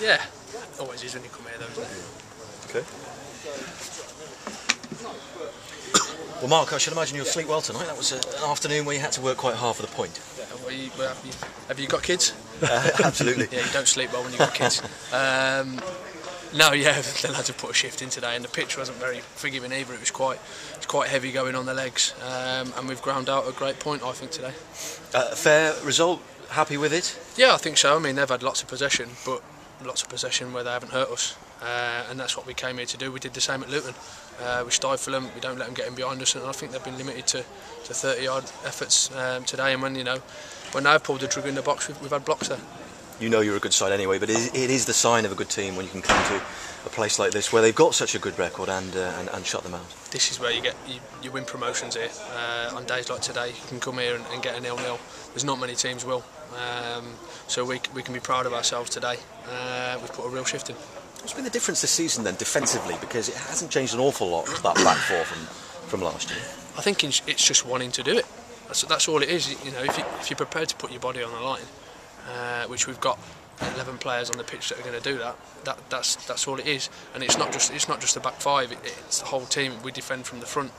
Yeah, always is when you come here, though, isn't it? Okay. Well, Mark, I should imagine you'll sleep well tonight. That was a, an afternoon where you had to work quite hard for the point. Have you, have you, have you got kids? Uh, absolutely. Yeah, you don't sleep well when you've got kids. Um, no, yeah, the lads have to put a shift in today, and the pitch wasn't very forgiving either. It was quite, it was quite heavy going on the legs, um, and we've ground out a great point, I think, today. Uh, fair result. Happy with it? Yeah, I think so. I mean, they've had lots of possession, but lots of possession where they haven't hurt us, uh, and that's what we came here to do. We did the same at Luton. Uh, we stifle them, we don't let them get in behind us, and I think they've been limited to, to 30 yard efforts um, today. And when you know, when they've pulled the trigger in the box, we've, we've had blocks there. You know you're a good side anyway, but it, it is the sign of a good team when you can come to a place like this where they've got such a good record and uh, and, and shut them out. This is where you get you, you win promotions here. Uh, on days like today, you can come here and, and get a nil-nil. There's not many teams will, um, so we, we can be proud of ourselves today. Uh, we've put a real shift in. What's been the difference this season then, defensively? Because it hasn't changed an awful lot that back four from from last year. I think it's it's just wanting to do it. That's, that's all it is. You know, if, you, if you're prepared to put your body on the line, uh, which we've got 11 players on the pitch that are going to do that, that that's that's all it is. And it's not just it's not just the back five. It, it's the whole team. We defend from the front.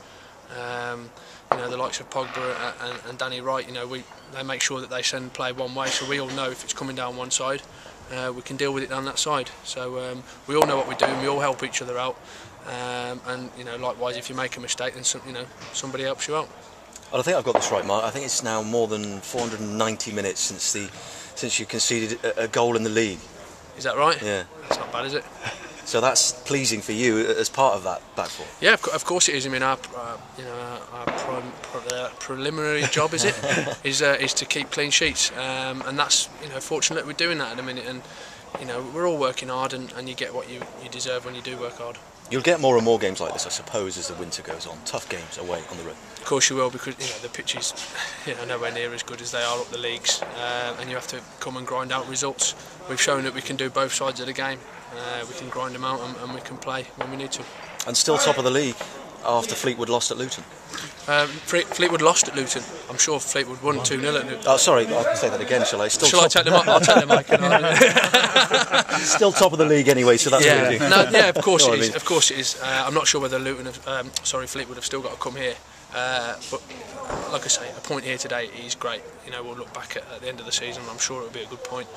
Um, you know, the likes of Pogba and, and Danny Wright. You know, we they make sure that they send play one way, so we all know if it's coming down one side, uh, we can deal with it down that side. So um, we all know what we're doing. we all help each other out. Um, and you know, likewise, if you make a mistake, then some, you know somebody helps you out. Well, I think I've got this right, Mark. I think it's now more than 490 minutes since the since you conceded a, a goal in the league. Is that right? Yeah. That's not bad, is it? So that's pleasing for you as part of that back four. Yeah, of, course it is. I mean, our uh, you know our prim, pre- uh, preliminary job is it is uh, is to keep clean sheets, um, and that's you know fortunate we're doing that at the minute, and you know we're all working hard, and, and you get what you, you deserve when you do work hard. You'll get more and more games like this, I suppose, as the winter goes on. Tough games away on the road. Of course you will, because you know the pitches, you know nowhere near as good as they are up the leagues, uh, and you have to come and grind out results. We've shown that we can do both sides of the game. Uh, we can grind them out, and, and we can play when we need to. And still top of the league after Fleetwood lost at Luton. Um, Fleetwood lost at Luton. I'm sure Fleetwood won 2 0 at Luton. Oh, sorry, I'll say that again, shall I? Still Shall I top, take the mic? I'll take the mic. can I? still top of the league anyway, so that's yeah, what no, yeah, of course it is. I mean? Of course it is. Uh, I'm not sure whether Luton, have, um, sorry, Fleetwood have still got to come here. Uh, but like I say, a point here today is great. You know, we'll look back at, at the end of the season. I'm sure it'll be a good point.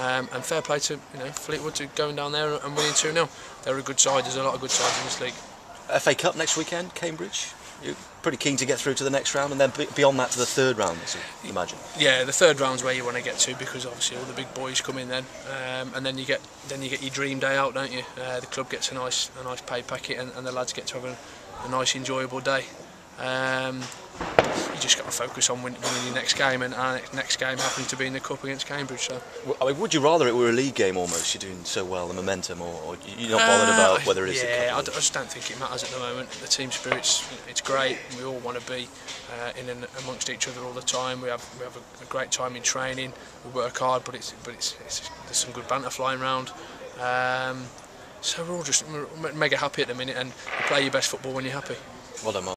Um, and fair play to you know Fleetwood to going down there and winning 2 0 They're a good side. There's a lot of good sides in this league. FA Cup next weekend, Cambridge. You're pretty keen to get through to the next round, and then beyond that to the third round, I imagine. Yeah, the third round's where you want to get to because obviously all the big boys come in then, um, and then you get then you get your dream day out, don't you? Uh, the club gets a nice a nice pay packet, and, and the lads get to have a, a nice enjoyable day. Um, you just got to focus on winning your next game, and our next game happened to be in the cup against Cambridge. So I mean, would you rather it were a league game almost? You're doing so well, the momentum, or, or you're not bothered about whether it's Uh, yeah, I, I just don't think it matters at the moment. The team spirit's it's great. We all want to be uh, in and amongst each other all the time. We have we have a, a great time in training. We work hard, but it's but it's, it's there's some good banter flying around. Um, so we're all just we're mega happy at the minute, and you play your best football when you're happy. Well done, Mark.